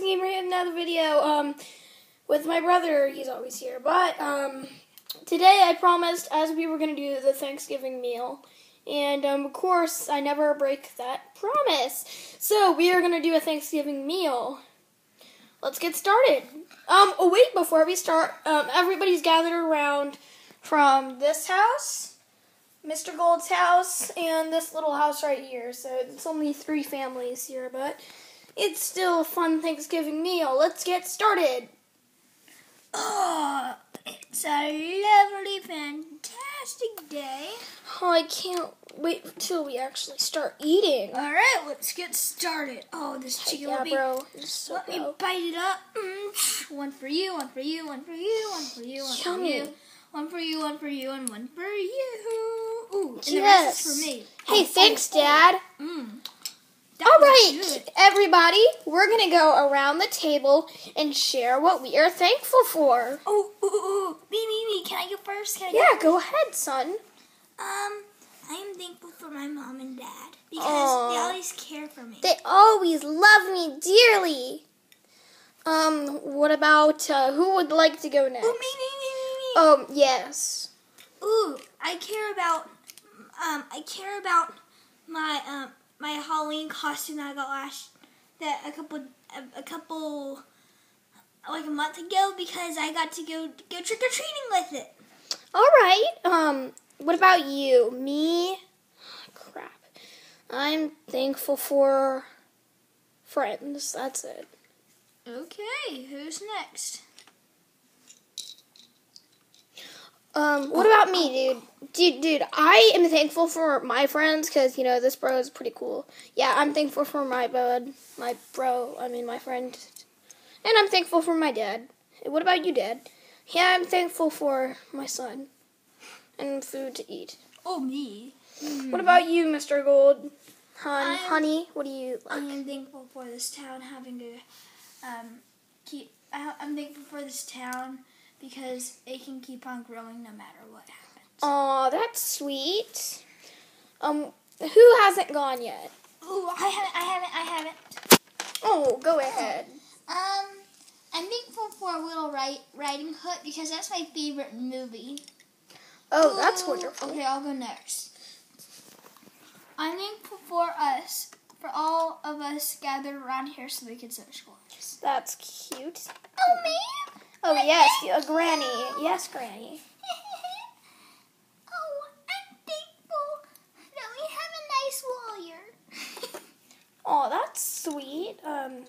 Another video. Um, with my brother, he's always here. But um, today I promised as we were gonna do the Thanksgiving meal, and um, of course I never break that promise. So we are gonna do a Thanksgiving meal. Let's get started. Um, oh wait, before we start, um, everybody's gathered around from this house, Mr. Gold's house, and this little house right here. So it's only three families here, but it's still a fun Thanksgiving meal. Let's get started. Oh, it's a lovely, fantastic day. Oh, I can't wait till we actually start eating. All right, let's get started. Oh, this chicken yeah, will be. bro. So Let me bite it up. Mm. One for you, one for you, one for you, one for you, one for you. One for you, one for you, and one for you. Ooh, and the Yes. rest is for me. Hey, Oh, thanks, oh, oh. Dad. Mm. That All good. everybody, we're gonna go around the table and share what we are thankful for. Oh, ooh, ooh, me, me, me. Can I go first? Can I Yeah, go go ahead, son. Um, I am thankful for my mom and dad because Aw. they always care for me. They always love me dearly. Um, what about uh, who would like to go next? Ooh, me, me, me, me, me. Oh, yes. Ooh, I care about, um, I care about my, um, my Halloween costume that I got last, that a couple, a, a couple, like a month ago because I got to go go trick or treating with it. All right. Um, what about you? Me? Crap. I'm thankful for friends. That's it. Okay, who's next? Um, what about me, dude? Dude, dude, I am thankful for my friends because you know this bro is pretty cool. Yeah, I'm thankful for my bud, my bro. I mean my friend, and I'm thankful for my dad. What about you, Dad? Yeah, I'm thankful for my son and food to eat. Oh, me. What about you, Mr. Gold? Hun, honey, what do you I am thankful for this town having to um, keep. I, I'm thankful for this town because it can keep on growing no matter what happens. Aw, that's sweet. Um, who hasn't gone yet? Ooh, I haven't. I haven't. I haven't. Oh, go ahead. Um, I'm thankful for Little Ri- Riding Hood because that's my favorite movie. Oh, that's Ooh, wonderful. Okay, I'll go next. I'm thankful for us, for all of us gathered around here so we can socialize. That's cute. Oh, me? Oh yes, a granny. Yes, granny. oh, I'm thankful that we have a nice lawyer. Oh, that's sweet. Um,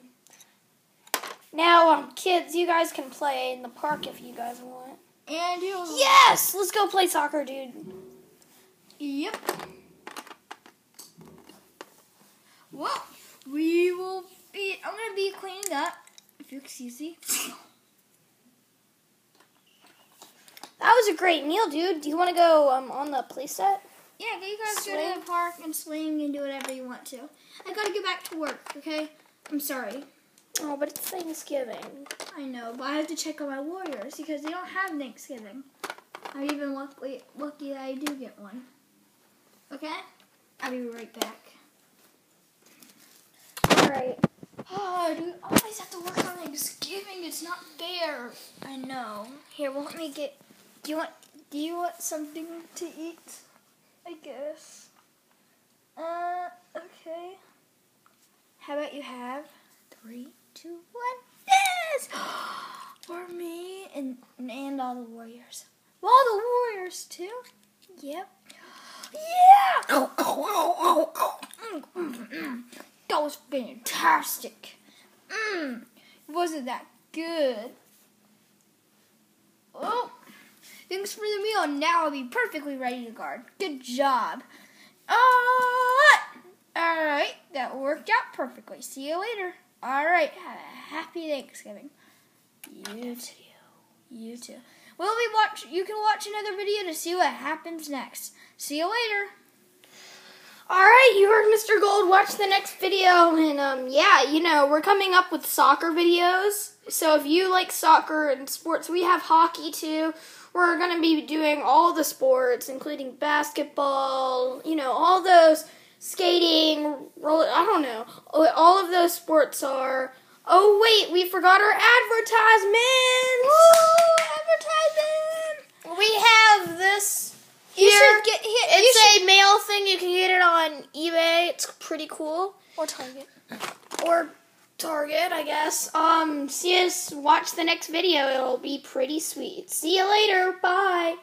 now, um, kids, you guys can play in the park if you guys want. and you. Yes, let's go play soccer, dude. Yep. Well, we will be. I'm gonna be cleaning up. If you excuse me. That was a great meal, dude. Do you want to go um on the playset? Yeah, you guys go to the park and swing and do whatever you want to. I gotta get back to work. Okay. I'm sorry. Oh, but it's Thanksgiving. I know, but I have to check on my warriors because they don't have Thanksgiving. I'm even lucky lucky that I do get one. Okay. I'll be right back. All right. Oh, dude, I always have to work on Thanksgiving. It's not fair. I know. Here, well, let me get. Do you want? Do you want something to eat? I guess. Uh, okay. How about you have three, two, one? Yes, for me and and all the warriors. Well, all the warriors too. Yep. Yeah. Oh, oh, oh, mm. That was fantastic. Mmm. Wasn't that good? Oh. Thanks for the meal. Now I'll be perfectly ready to guard. Good job. Uh, Alright. That worked out perfectly. See you later. Alright. Have a happy Thanksgiving. You too. You too. We'll be watch. You can watch another video to see what happens next. See you later. All right, you heard Mr. Gold. Watch the next video, and um, yeah, you know we're coming up with soccer videos. So if you like soccer and sports, we have hockey too. We're gonna be doing all the sports, including basketball. You know, all those skating, roll. I don't know. All of those sports are Oh wait, we forgot our advertisement. advertisement. We have this. Here, should get here. It's should, a mail thing. You can get it on eBay. It's pretty cool. or Target. Or Target, I guess. Um, see us. Watch the next video. It'll be pretty sweet. See you later. Bye.